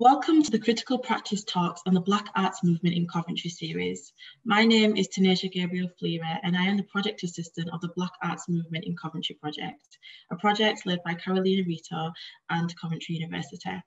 Welcome to the Critical Practice Talks on the Black Arts Movement in Coventry series. My name is Tanazia Gabriel Fleary and I am the Project Assistant of the Black Arts Movement in Coventry project, a project led by Carolina Rito and Coventry University.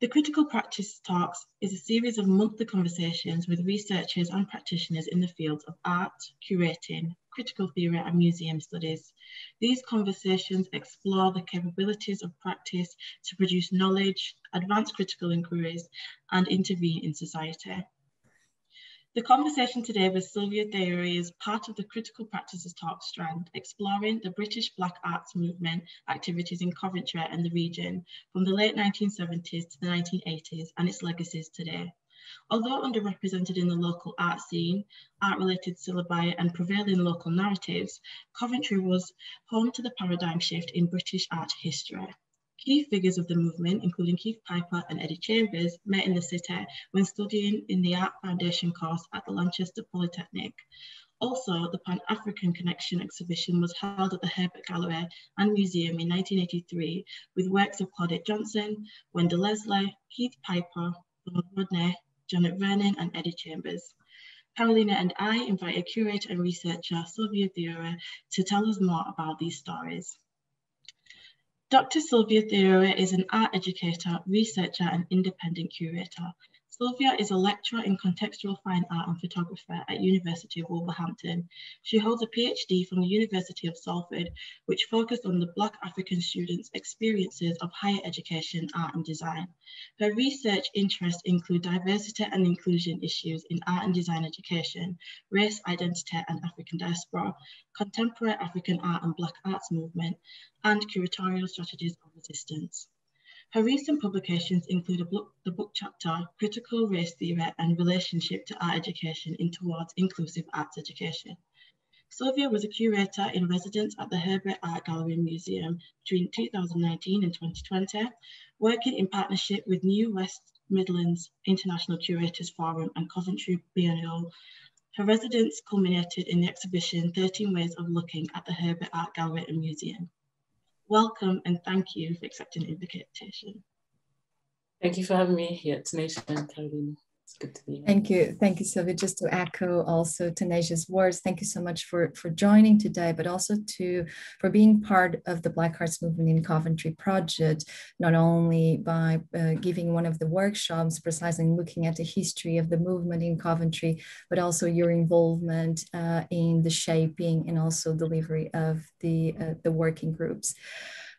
The Critical Practice Talks is a series of monthly conversations with researchers and practitioners in the fields of art, curating, critical theory and museum studies. These conversations explore the capabilities of practice to produce knowledge, advance critical inquiries, and intervene in society. The conversation today with Sylvia Theuri is part of the Critical Practices Talk strand, exploring the British Black Arts Movement activities in Coventry and the region from the late 1970s to the 1980s and its legacies today. Although underrepresented in the local art scene, art-related syllabi and prevailing local narratives, Coventry was home to the paradigm shift in British art history. Key figures of the movement, including Keith Piper and Eddie Chambers, met in the city when studying in the Art Foundation course at the Lanchester Polytechnic. Also, the Pan-African Connection exhibition was held at the Herbert Gallery and Museum in 1983 with works of Claudette Johnson, Wendell Leslie, Keith Piper, Donald Rodney, Janet Vernon and Eddie Chambers. Carolina and I invited curator and researcher Sylvia Theuri to tell us more about these stories. Dr. Sylvia Theuri is an art educator, researcher, and independent curator. Sylvia is a lecturer in contextual fine art and photography at University of Wolverhampton. She holds a PhD from the University of Salford, which focused on the Black African students' experiences of higher education, art and design. Her research interests include diversity and inclusion issues in art and design education, race, identity and African diaspora, contemporary African art and Black arts movement, and curatorial strategies of resistance. Her recent publications include book, the book chapter, Critical Race Theory and Relationship to Art Education in Towards Inclusive Arts Education. Sylvia was a curator in residence at the Herbert Art Gallery Museum between 2019 and 2020, working in partnership with New West Midlands International Curators Forum and Coventry Biennial. Her residence culminated in the exhibition 13 Ways of Looking at the Herbert Art Gallery and Museum. Welcome and thank you for accepting the invitation. Thank you for having me here, Tanazia and Carolina. Good to be here. Thank you. Thank you, Sylvia. Just to echo also Tanazia's words, thank you so much for, for joining today, but also to for being part of the Black Arts Movement in Coventry project, not only by uh, giving one of the workshops precisely looking at the history of the movement in Coventry, but also your involvement uh, in the shaping and also delivery of the, uh, the working groups.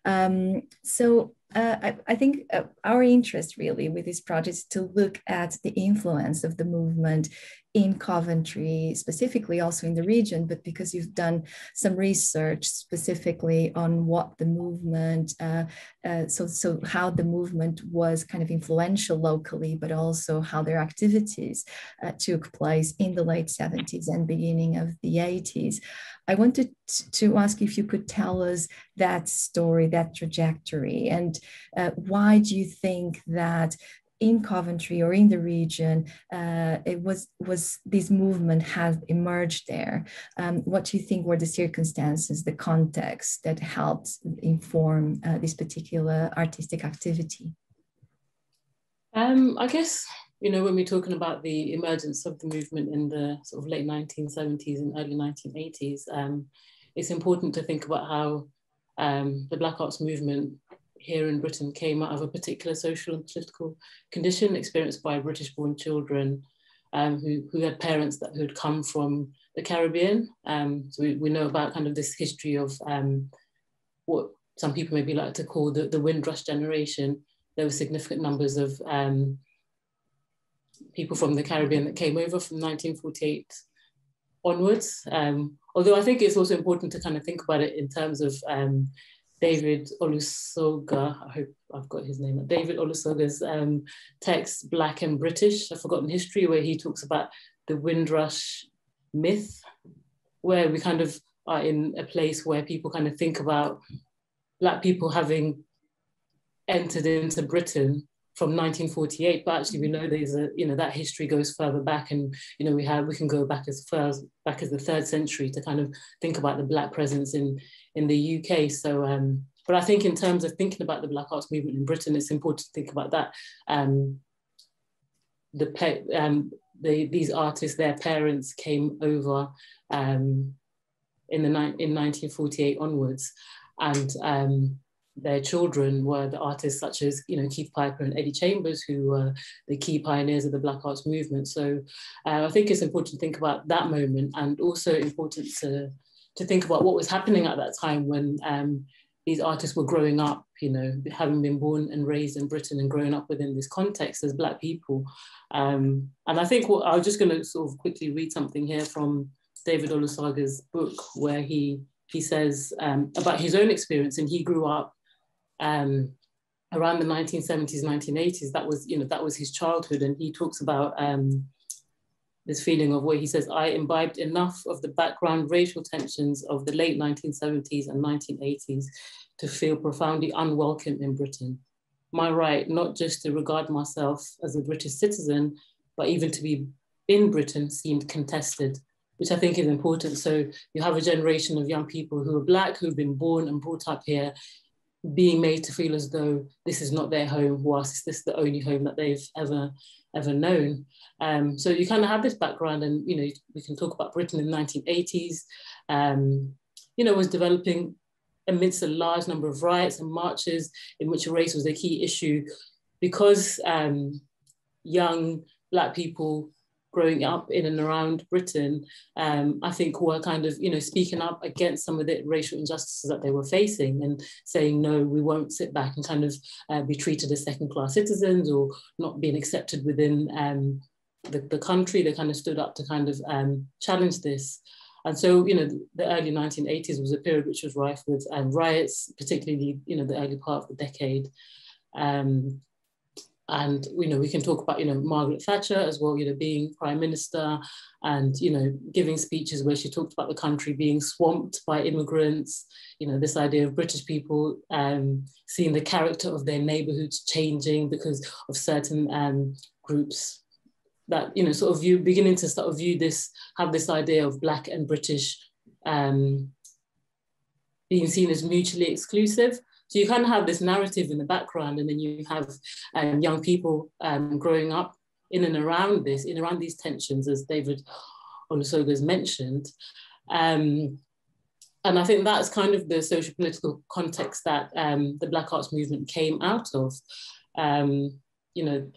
Um, so uh, I, I, think uh, our interest really with this project is to look at the influence of the movement in Coventry, specifically also in the region, but because you've done some research specifically on what the movement, uh, uh, so, so how the movement was kind of influential locally, but also how their activities uh, took place in the late 70s and beginning of the 80s. I wanted to ask if you could tell us that story, that trajectory, and uh, why do you think that in Coventry or in the region, uh, it was was this movement has emerged there. Um, what do you think were the circumstances, the context that helped inform uh, this particular artistic activity? Um, I guess you know when we're talking about the emergence of the movement in the sort of late 1970s and early 1980s, um, it's important to think about how um, the Black Arts movement here in Britain came out of a particular social and political condition experienced by British born children um, who, who had parents that who had come from the Caribbean. Um, so we, we know about kind of this history of um, what some people maybe like to call the, the Windrush generation. There were significant numbers of um, people from the Caribbean that came over from 1948 onwards. Um, although I think it's also important to kind of think about it in terms of um, David Olusoga, I hope I've got his name, David Olusoga's um, text, Black and British, A Forgotten History, where he talks about the Windrush myth, where we kind of are in a place where people kind of think about Black people having entered into Britain from 1948, but actually we know there's a, you know, that history goes further back and, you know, we have, we can go back as far as, back as the third century to kind of think about the Black presence in, in the UK. So um, but I think in terms of thinking about the Black Arts movement in Britain, it's important to think about that. Um, the, um, the, these artists, their parents came over um, in, the, in 1948 onwards, and um, their children were the artists such as you know Keith Piper and Eddie Chambers, who were the key pioneers of the Black Arts movement. So uh, I think it's important to think about that moment, and also important to to think about what was happening at that time when um, these artists were growing up, you know, having been born and raised in Britain and growing up within this context as Black people. Um, and I think what, I'm just going to sort of quickly read something here from David Olusoga's book, where he he says um, about his own experience, and he grew up um, around the 1970s, 1980s. That was, you know, that was his childhood, and he talks about um, this feeling of where he says, I imbibed enough of the background racial tensions of the late 1970s and 1980s to feel profoundly unwelcome in Britain. My right not just to regard myself as a British citizen, but even to be in Britain seemed contested, which I think is important. So you have a generation of young people who are Black, who've been born and brought up here, being made to feel as though this is not their home, whilst this is the only home that they've ever ever known. Um, so you kind of have this background, and you know we can talk about Britain in the 1980s. Um, you know, was developing amidst a large number of riots and marches in which race was a key issue, because um, young Black people growing up in and around Britain, um, I think were kind of, you know, speaking up against some of the racial injustices that they were facing and saying, no, we won't sit back and kind of uh, be treated as second class citizens or not being accepted within um, the, the country. They kind of stood up to kind of um, challenge this. And so, you know, the early 1980s was a period which was rife with um, riots, particularly, you know, the early part of the decade. Um, and you know we can talk about you know Margaret Thatcher as well you know being prime minister and you know giving speeches where she talked about the country being swamped by immigrants you know this idea of British people um, seeing the character of their neighborhoods changing because of certain um, groups that you know sort of view beginning to sort of view this have this idea of black and British um, being seen as mutually exclusive so you kind of have this narrative in the background, and then you have um, young people um, growing up in and around this, in around these tensions, as David Olusoga has mentioned. Um, and I think that's kind of the social political context that um, the Black Arts movement came out of. Um, you know,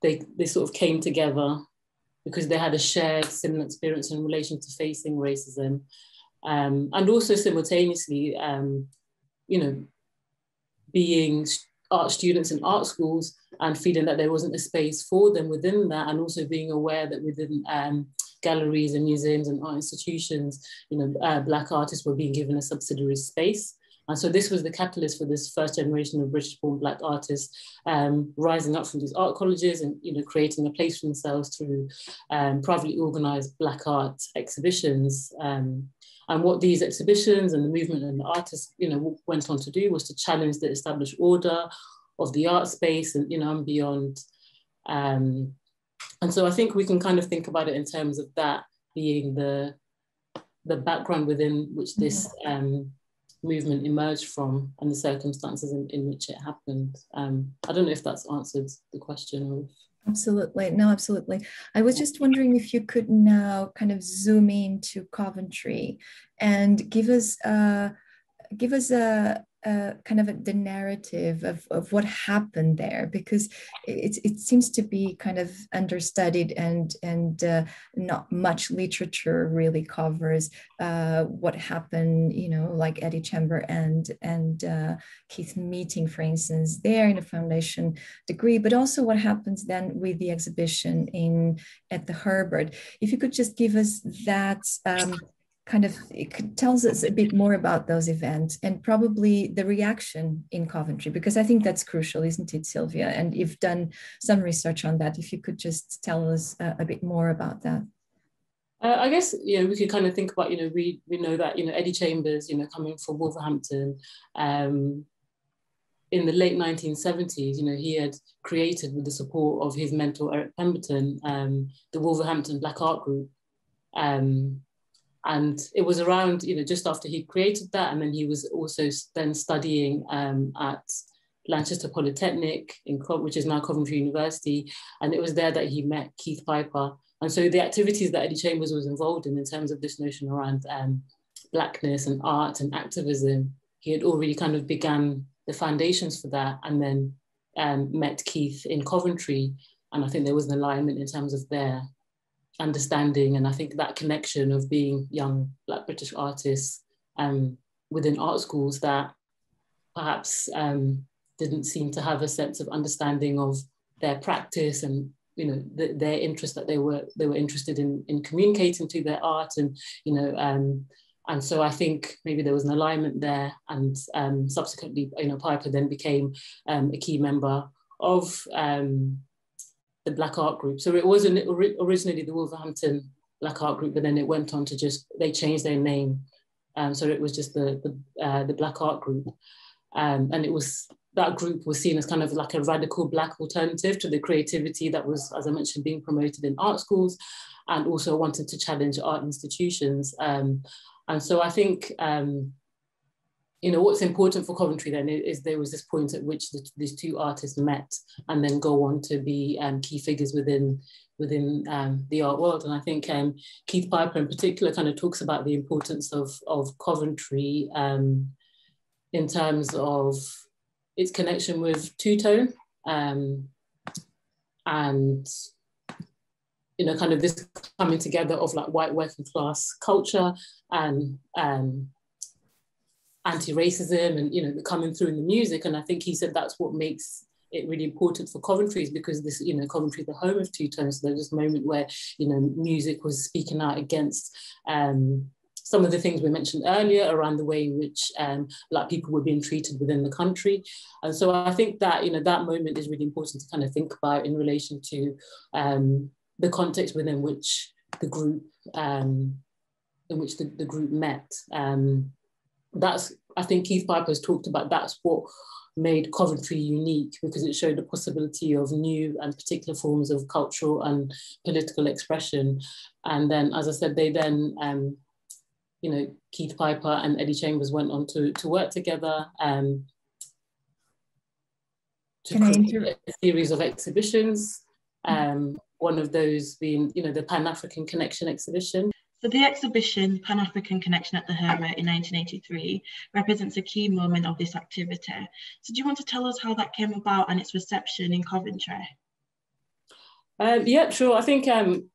they, they sort of came together because they had a shared similar experience in relation to facing racism. Um, and also simultaneously, you know, being art students in art schools and feeling that there wasn't a space for them within that and also being aware that within um, galleries and museums and art institutions, you know, uh, black artists were being given a subsidiary space. And so this was the catalyst for this first generation of British born black artists um, rising up from these art colleges and you know creating a place for themselves through um, privately organized black art exhibitions. Um, and what these exhibitions and the movement and the artists, you know, went on to do was to challenge the established order of the art space and, you know, and beyond. Um, and so I think we can kind of think about it in terms of that being the, the background within which this mm-hmm. um, movement emerged from and the circumstances in, in which it happened. Um, I don't know if that's answered the question or Absolutely. No, absolutely. I was just wondering if you could now kind of zoom into Coventry and give us a, give us a, uh, kind of a, the narrative of, of what happened there because it, it seems to be kind of understudied and and uh, not much literature really covers uh, what happened you know like Eddie Chamber and and uh, Keith meeting for instance there in a foundation degree but also what happens then with the exhibition in at the Herbert if you could just give us that um, kind of it tells us a bit more about those events and probably the reaction in Coventry, because I think that's crucial, isn't it, Sylvia? And you've done some research on that. If you could just tell us a, a bit more about that. Uh, I guess you know we could kind of think about you know we we know that you know Eddie Chambers you know coming from Wolverhampton um, in the late 1970s you know he had created with the support of his mentor Eric Pemberton um, the Wolverhampton Black Art Group um, and it was around, you know, just after he created that, and then he was also then studying um, at Lanchester Polytechnic, in, which is now Coventry University, and it was there that he met Keith Piper. And so the activities that Eddie Chambers was involved in, in terms of this notion around um, blackness and art and activism, he had already kind of began the foundations for that, and then um, met Keith in Coventry, and I think there was an alignment in terms of their understanding, and I think that connection of being young Black British artists um, within art schools that perhaps um, didn't seem to have a sense of understanding of their practice and you know the, their interest that they were they were interested in in communicating to their art and you know um, and so I think maybe there was an alignment there and um, subsequently you know Piper then became um, a key member of um, the Black Art Group. So it was originally the Wolverhampton Black Art Group but then it went on to just they changed their name. Um, so it was just the the, uh, the Black Art Group. Um, and it was that group was seen as kind of like a radical black alternative to the creativity that was, as I mentioned, being promoted in art schools and also wanted to challenge art institutions. Um, and so I think, um, you know, what's important for Coventry then is, there was this point at which the, these two artists met and then go on to be um, key figures within within um, the art world. And I think um, Keith Piper in particular kind of talks about the importance of, of Coventry um, in terms of its connection with two tone um, and you know kind of this coming together of like white working class culture and um, anti-racism and you know coming through in the music and I think he said that's what makes it really important for Coventry is because this, you know, Coventry the home of two tones. So there's this moment where, you know, music was speaking out against um, some of the things we mentioned earlier around the way in which um, Black people were being treated within the country. And so I think that, you know, that moment is really important to kind of think about in relation to um, the context within which the group, um, in which the, the group met. That's, I think Keith Piper has talked about that's what made Coventry unique because it showed the possibility of new and particular forms of cultural and political expression. And then, as I said, they then um, you know, Keith Piper and Eddie Chambers went on to, to work together um, to Can create a series of exhibitions. Um, one of those being, you know, the Pan-African Connection exhibition. So the exhibition Pan-African Connection at the Herbert in 1983 represents a key moment of this activity. So do you want to tell us how that came about and its reception in Coventry? Um, yeah, sure. I think um,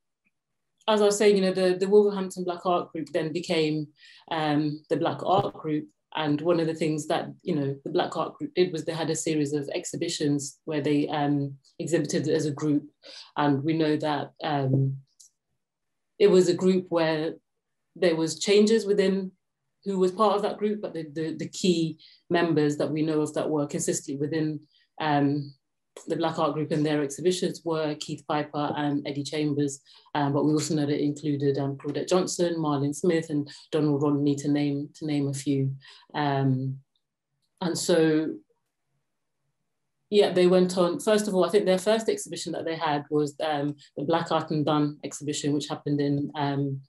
as I was saying, you know, the, the Wolverhampton Black Art Group then became um, the Black Art Group. And one of the things that, you know, the Black Art Group did was they had a series of exhibitions where they um, exhibited as a group. And we know that um, it was a group where there was changes within who was part of that group, but the, the, the key members that we know of that were consistently within um, the Black Art Group and their exhibitions were Keith Piper and Eddie Chambers, um, but we also know that it included um, Claudette Johnson, Marlene Smith, and Donald Rodney to name to name a few. Um, and so, yeah, they went on. First of all, I think their first exhibition that they had was um, the Black Art and Done exhibition, which happened in um,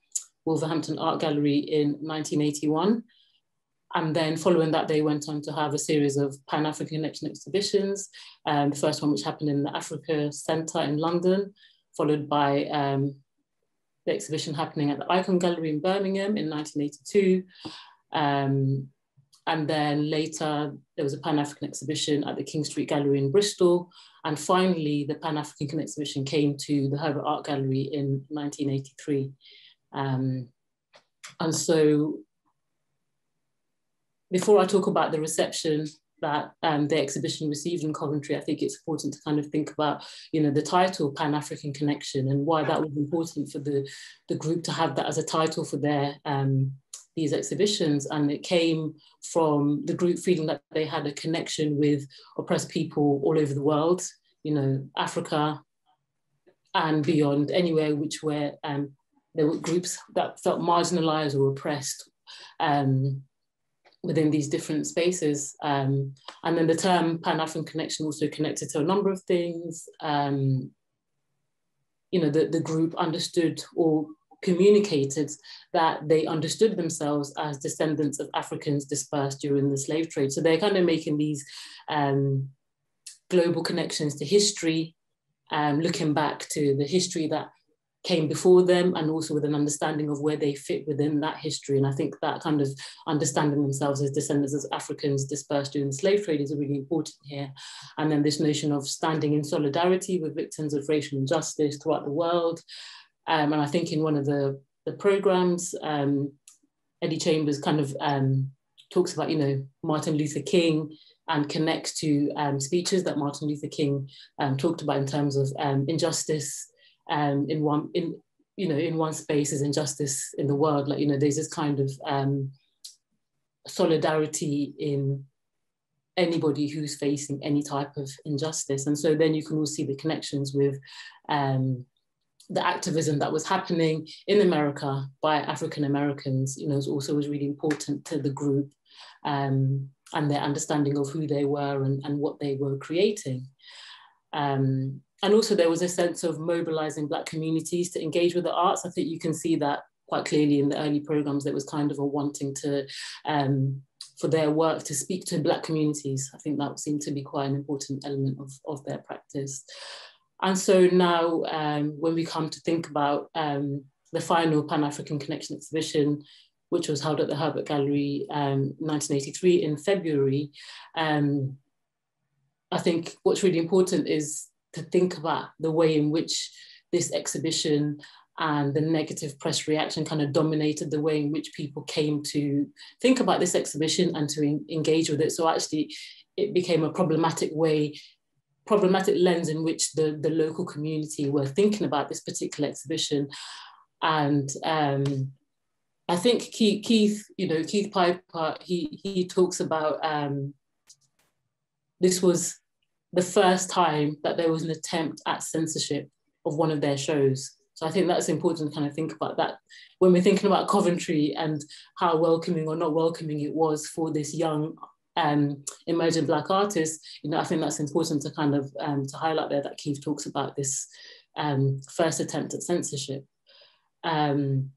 Wolverhampton Art Gallery in 1981. And then following that, they went on to have a series of Pan-African Connection exhibitions. Um, the first one, which happened in the Africa Centre in London, followed by um, the exhibition happening at the Ikon Gallery in Birmingham in 1982. Um, and then later, there was a Pan-African exhibition at the King Street Gallery in Bristol. And finally, the Pan-African exhibition came to the Herbert Art Gallery in 1983. Um, and so before I talk about the reception that um, the exhibition received in Coventry, I think it's important to kind of think about, you know, the title Pan-African Connection and why that was important for the, the group to have that as a title for their um, these exhibitions. And it came from the group feeling that they had a connection with oppressed people all over the world, you know, Africa and beyond, anywhere which were um, there were groups that felt marginalized or oppressed. Um, within these different spaces. Um, and then the term Pan-African connection also connected to a number of things. Um, you know, the, the group understood or communicated that they understood themselves as descendants of Africans dispersed during the slave trade. So they're kind of making these um, global connections to history, um, looking back to the history that came before them and also with an understanding of where they fit within that history. And I think that kind of understanding themselves as descendants of Africans dispersed during the slave trade is really important here. And then this notion of standing in solidarity with victims of racial injustice throughout the world. Um, and I think in one of the, the programs, um, Eddie Chambers kind of um, talks about, you know, Martin Luther King and connects to um, speeches that Martin Luther King um, talked about in terms of injustice in one in you know in one space is injustice in the world. Like you know, there's this kind of solidarity in anybody who's facing any type of injustice, and so then you can all see the connections with. Um, the activism that was happening in America by African Americans, you know, also was really important to the group. Um, and their understanding of who they were and, and what they were creating. Um, and also there was a sense of mobilizing black communities to engage with the arts. I think you can see that quite clearly in the early programs. There was kind of a wanting to, um, for their work to speak to black communities. I think that seemed to be quite an important element of, of their practice. And so now um, when we come to think about um, the final Pan-African Connection exhibition, which was held at the Herbert Gallery um, 1983 in February. Um, I think what's really important is to think about the way in which this exhibition and the negative press reaction kind of dominated the way in which people came to think about this exhibition and to engage with it. So actually it became a problematic way, problematic lens in which the, the local community were thinking about this particular exhibition. And um, I think Keith, Keith, you know, Keith Piper, he he talks about um, this was the first time that there was an attempt at censorship of one of their shows. So I think that's important to kind of think about that when we're thinking about Coventry and how welcoming or not welcoming it was for this young um, emerging Black artists, You know, I think that's important to kind of um, to highlight there that Keith talks about this um, first attempt at censorship. Um,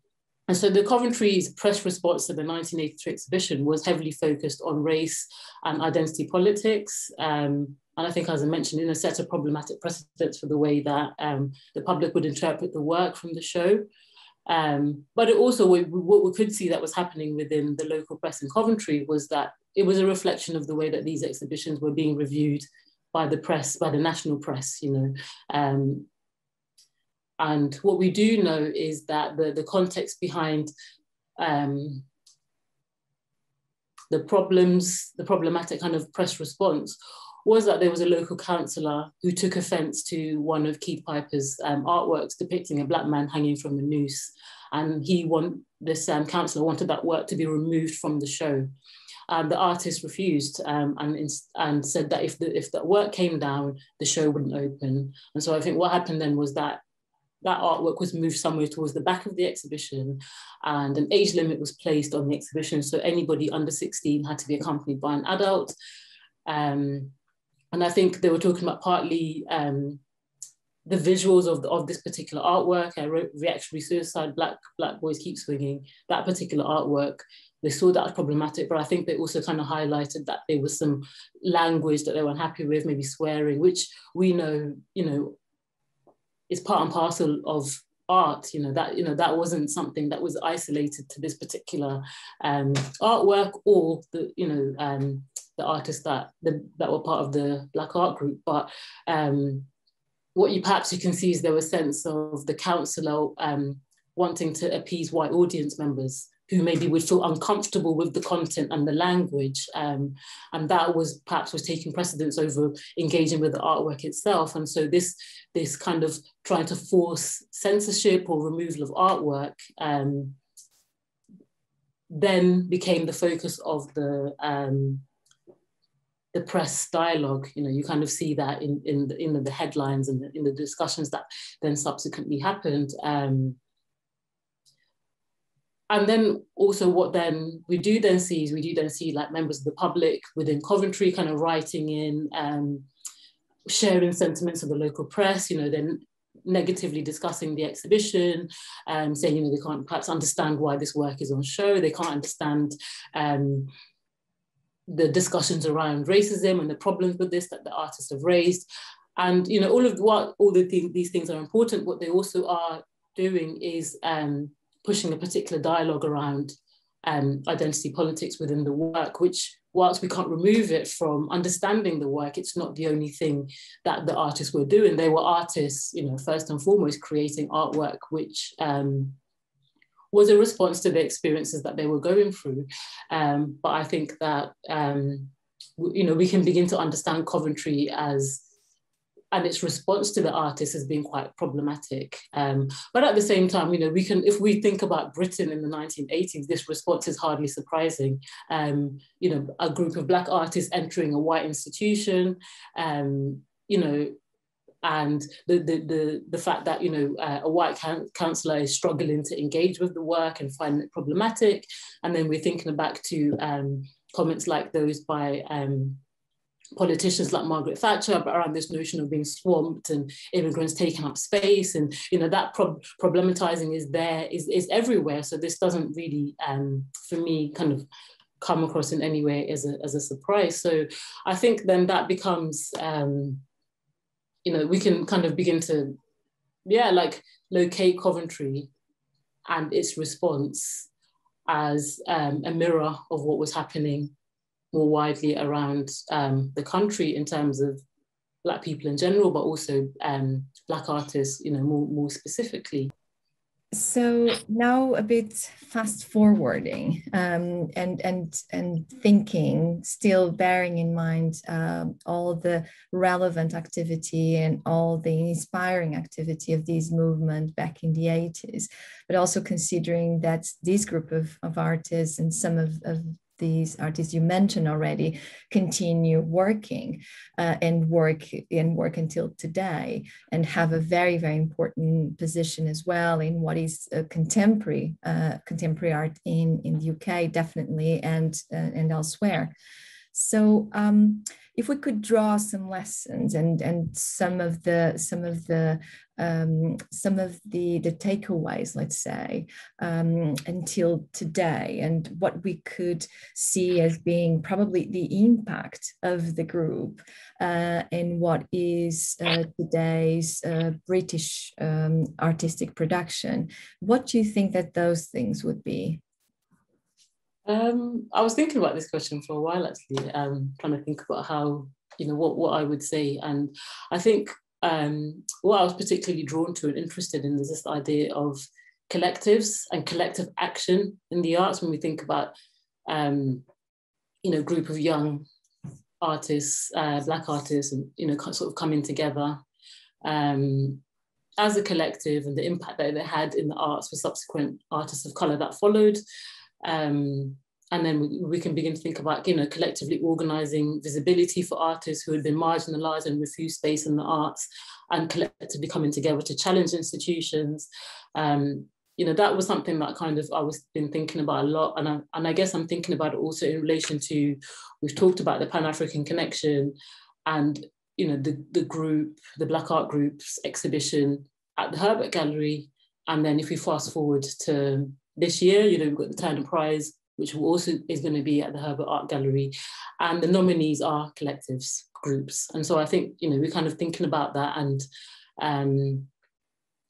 and so the Coventry's press response to the 1983 exhibition was heavily focused on race and identity politics. Um, and I think, as I mentioned, in a set of problematic precedents for the way that um, the public would interpret the work from the show. Um, but it also, what we could see that was happening within the local press in Coventry was that it was a reflection of the way that these exhibitions were being reviewed by the press, by the national press, you know, um, and what we do know is that the, the context behind um, the problems, the problematic kind of press response was that there was a local councillor who took offence to one of Keith Piper's um, artworks depicting a black man hanging from a noose. And he want, this um, councillor wanted that work to be removed from the show. Um, the artist refused um, and, and said that if the, if that work came down, the show wouldn't open. And so I think what happened then was that that artwork was moved somewhere towards the back of the exhibition and an age limit was placed on the exhibition. So anybody under 16 had to be accompanied by an adult. Um, and I think they were talking about partly um, the visuals of, the, of this particular artwork. I wrote Reactionary Suicide, Black, Black Boys Keep Swinging, that particular artwork. They saw that as problematic, but I think they also kind of highlighted that there was some language that they were unhappy with, maybe swearing, which we know, you know, is part and parcel of art you know that you know that wasn't something that was isolated to this particular um, artwork or the you know um, the artists that the, that were part of the black art group but um, what you perhaps you can see is there was a sense of the councillor um, wanting to appease white audience members who maybe would feel uncomfortable with the content and the language. Um, and that was perhaps was taking precedence over engaging with the artwork itself. And so this, this kind of trying to force censorship or removal of artwork um, then became the focus of the um, the press dialogue. You know, you kind of see that in in the, in the headlines and the, in the discussions that then subsequently happened. Um, and then also what then we do then see is we do then see like members of the public within Coventry kind of writing in, um, sharing sentiments of the local press, you know, then negatively discussing the exhibition, um, saying, you know, they can't perhaps understand why this work is on show, they can't understand um, the discussions around racism and the problems with this that the artists have raised. And, you know, all of what, all the, these things are important, what they also are doing is um, pushing a particular dialogue around um, identity politics within the work, which whilst we can't remove it from understanding the work, it's not the only thing that the artists were doing. They were artists, you know, first and foremost, creating artwork, which um, was a response to the experiences that they were going through. Um, but I think that, um, you know, we can begin to understand Coventry as and its response to the artist has been quite problematic. Um, but at the same time, you know, we can, if we think about Britain in the 1980s, this response is hardly surprising. Um, you know, a group of Black artists entering a white institution, um, you know, and the, the, the, the fact that, you know, uh, a white councillor is struggling to engage with the work and finding it problematic. And then we're thinking back to um, comments like those by um, politicians like Margaret Thatcher around this notion of being swamped and immigrants taking up space. And you know that pro problematizing is there is, is everywhere. So this doesn't really um, for me kind of come across in any way as a, as a surprise. So I think then that becomes um, you know we can kind of begin to yeah like locate Coventry and its response as um, a mirror of what was happening more widely around um, the country in terms of Black people in general, but also um, Black artists, you know, more, more specifically. So now a bit fast forwarding um, and and and thinking, still bearing in mind um, all the relevant activity and all the inspiring activity of these movement back in the 80s, but also considering that this group of, of artists and some of, of these artists you mentioned already continue working uh, and work and work until today and have a very very important position as well in what is contemporary uh, contemporary art in in the UK definitely and uh, and elsewhere. So um, if we could draw some lessons and and some of the some of the um, some of the the takeaways, let's say, um, until today, and what we could see as being probably the impact of the group uh, in what is uh, today's uh, British um, artistic production. What do you think that those things would be? Um, I was thinking about this question for a while actually, um, trying to think about how, you know, what, what I would say. And I think um, what I was particularly drawn to and interested in is this idea of collectives and collective action in the arts when we think about, um, you know, group of young artists, uh, Black artists, and, you know, sort of coming together um, as a collective and the impact that they had in the arts for subsequent artists of color that followed. Um, and then we, we, can begin to think about, you know, collectively organizing visibility for artists who had been marginalized and refused space in the arts and collectively coming together to challenge institutions. Um, you know, that was something that kind of I was been thinking about a lot. And I, and I guess I'm thinking about it also in relation to, we've talked about the Pan-African connection and, you know, the, the group, the Black Art Group's exhibition at the Herbert Gallery. And then if we fast forward to this year, you know, we've got the Turner Prize, which also is going to be at the Herbert Art Gallery. And the nominees are collectives, groups. And so I think, you know, we're kind of thinking about that. And um,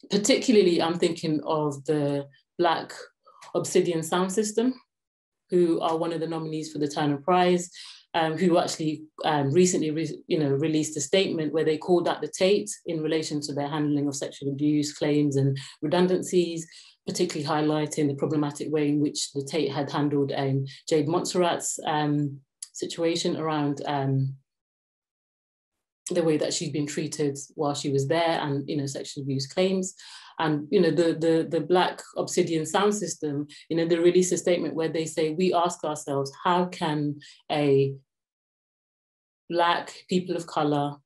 particularly, I'm thinking of the Black Obsidian Sound System, who are one of the nominees for the Turner Prize. Um, who actually um, recently, re you know, released a statement where they called out the Tate in relation to their handling of sexual abuse claims and redundancies, particularly highlighting the problematic way in which the Tate had handled um, Jade Montserrat's um, situation around um, the way that she'd been treated while she was there and you know sexual abuse claims. And you know the the the black obsidian sound system you know they released a statement where they say we ask ourselves how can a black people of color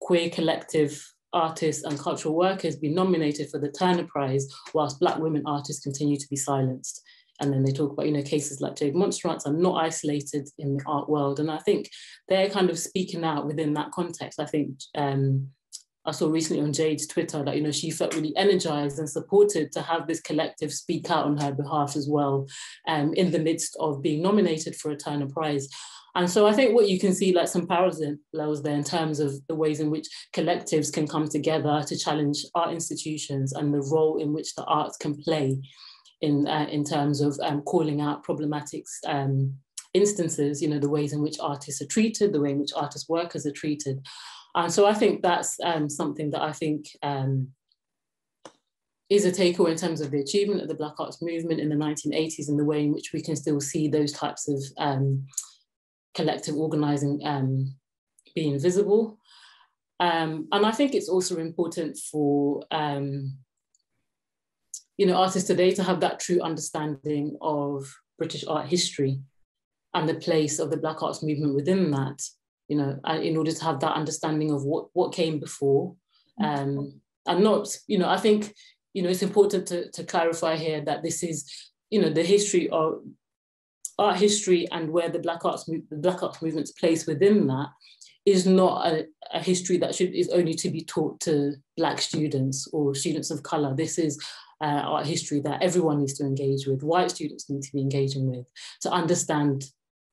queer collective artists and cultural workers be nominated for the Turner Prize, whilst Black women artists continue to be silenced. And then they talk about, you know, cases like Jade Montserrat are not isolated in the art world. And I think they're kind of speaking out within that context. I think um, I saw recently on Jade's Twitter that you know she felt really energized and supported to have this collective speak out on her behalf as well, um, in the midst of being nominated for a Turner Prize. And so I think what you can see like some parallels there in terms of the ways in which collectives can come together to challenge art institutions and the role in which the arts can play in, uh, in terms of um, calling out problematic um, instances, you know, the ways in which artists are treated, the way in which artist workers are treated. And so I think that's um, something that I think um, is a takeaway in terms of the achievement of the Black Arts movement in the 1980s and the way in which we can still see those types of um, collective organizing um, being visible. Um, and I think it's also important for um, you know artists today to have that true understanding of British art history and the place of the Black Arts movement within that. You know, in order to have that understanding of what what came before, um, and not you know I think you know it's important to to clarify here that this is you know the history of art history and where the Black Arts, the Black Arts movement's place within that is not a, a, history that should is only to be taught to Black students or students of color. This is uh, art history that everyone needs to engage with. White students need to be engaging with to understand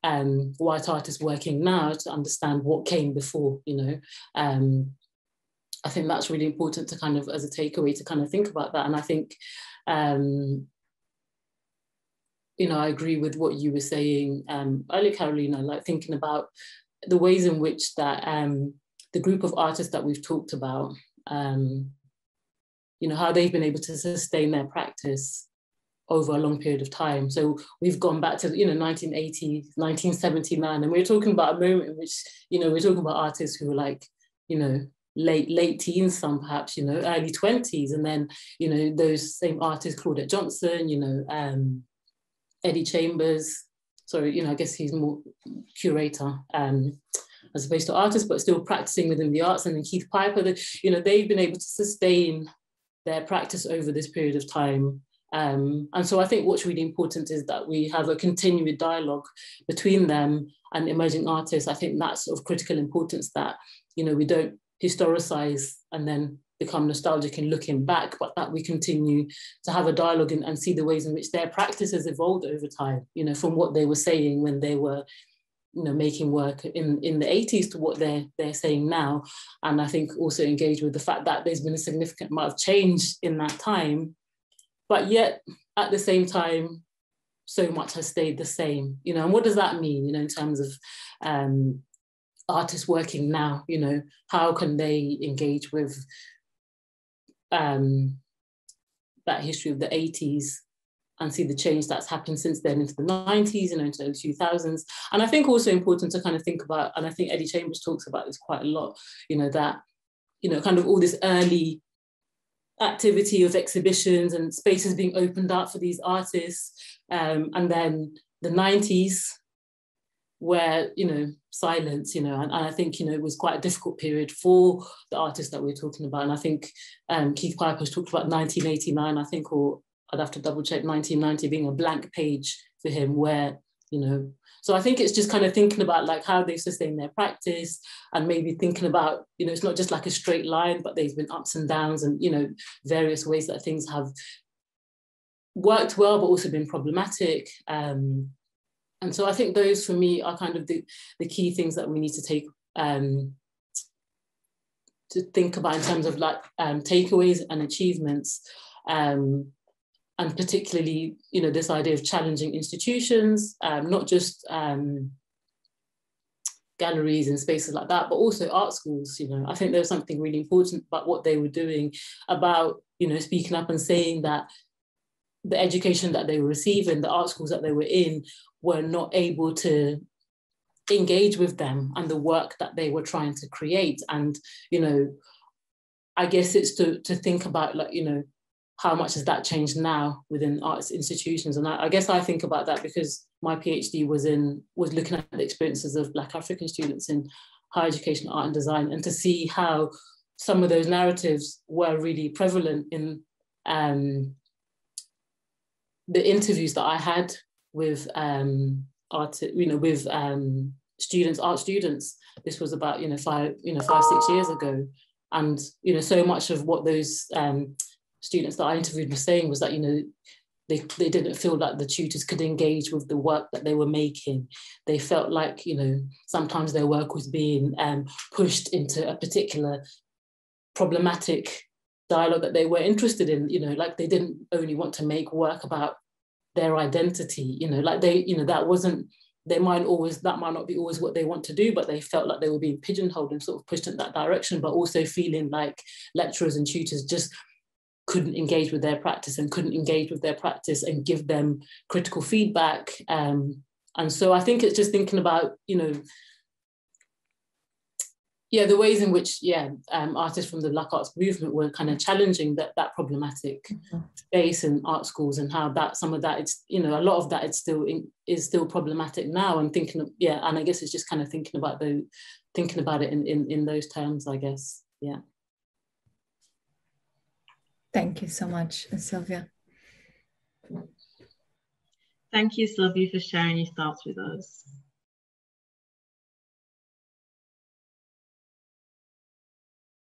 um, white artists working now to understand what came before. You know, um, I think that's really important to kind of as a takeaway to kind of think about that. And I think um, you know, I agree with what you were saying um, earlier, Carolina, like thinking about the ways in which that um, the group of artists that we've talked about, um, you know, how they've been able to sustain their practice over a long period of time. So we've gone back to, you know, 1980, 1979, and we're talking about a moment in which, you know, we're talking about artists who were like, you know, late late teens some perhaps you know early 20s and then you know those same artists claudette johnson you know um Eddie Chambers. Sorry, you know, I guess he's more curator um, as opposed to artist, but still practicing within the arts. And then Keith Piper, the, you know, they've been able to sustain their practice over this period of time. Um, and so I think what's really important is that we have a continued dialogue between them and emerging artists. I think that's of critical importance that, you know, we don't historicize and then become nostalgic in looking back, but that we continue to have a dialogue and, and see the ways in which their practice has evolved over time, you know, from what they were saying when they were you know making work in in the 80s to what they're they're saying now. And i think also engage with the fact that there's been a significant amount of change in that time but yet at the same time so much has stayed the same you know. And what does that mean you know in terms of um artists working now you know how can they engage with um, that history of the 80s and see the change that's happened since then into the 90s and into the 2000s. And I think also important to kind of think about, and I think Eddie Chambers talks about this quite a lot, you know, that, you know, kind of all this early activity of exhibitions and spaces being opened up for these artists. Um, and then the 90s, where you know silence you know and, and, i think you know it was quite a difficult period for the artists that we're talking about. And i think um, keith piper's talked about 1989 i think or i'd have to double check 1990 being a blank page for him where you know so i think it's just kind of thinking about like how they sustain their practice and maybe thinking about you know it's not just like a straight line but there's been ups and downs and you know various ways that things have worked well but also been problematic. Um, and so I think those for me are kind of the, the key things that we need to take um, to think about in terms of like um, takeaways and achievements. Um, and particularly, you know, this idea of challenging institutions, um, not just um, galleries and spaces like that, but also art schools. You know, I think there was something really important about what they were doing, about you know speaking up and saying that the education that they were receiving, the art schools that they were in, were not able to engage with them and the work that they were trying to create. And, you know, I guess it's to, to think about like, you know, how much has that changed now within arts institutions? And I, I guess I think about that because my PhD was in was looking at the experiences of Black African students in higher education, art and design, and to see how some of those narratives were really prevalent in um, the interviews that I had with um, art, you know, with um, students, art students. This was about you know five, you know, five six years ago, and you know so much of what those um, students that I interviewed were saying was that you know they, they didn't feel like the tutors could engage with the work that they were making. They felt like, you know, sometimes their work was being um, pushed into a particular problematic dialogue that they were interested in, you know, like they didn't only want to make work about their identity, you know, like they, you know, that wasn't, they might always, that might not be always what they want to do, but they felt like they were being pigeonholed and sort of pushed in that direction, but also feeling like lecturers and tutors just couldn't engage with their practice and couldn't engage with their practice and give them critical feedback. Um, and so I think it's just thinking about, you know, yeah, the ways in which, yeah, um, artists from the Black Arts movement were kind of challenging that that problematic mm-hmm. space in art schools and how that some of that it's you know a lot of that it's still in, is still problematic now. And thinking, of, yeah, and I guess it's just kind of thinking about the thinking about it in in, in those terms, I guess, yeah. Thank you so much, Sylvia. Thank you, Sylvia, for sharing your thoughts with us.